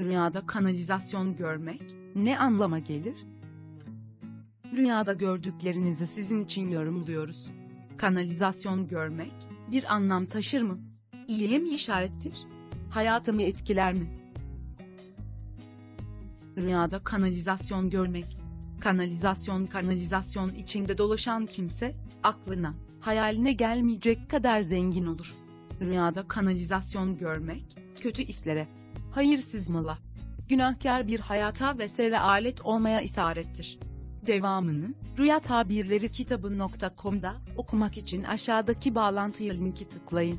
Rüyada kanalizasyon görmek ne anlama gelir? Rüyada gördüklerinizi sizin için yorumluyoruz. Kanalizasyon görmek bir anlam taşır mı? İyiye mi işarettir? Hayatımı etkiler mi? Rüyada kanalizasyon görmek. Kanalizasyon kanalizasyon içinde dolaşan kimse aklına, hayaline gelmeyecek kadar zengin olur. Rüyada kanalizasyon görmek kötü işlere, hayırsız mala, günahkar bir hayata vesaire alet olmaya isarettir. Devamını Rüya Tabirleri kitabı.com'da okumak için aşağıdaki bağlantıya linki tıklayın.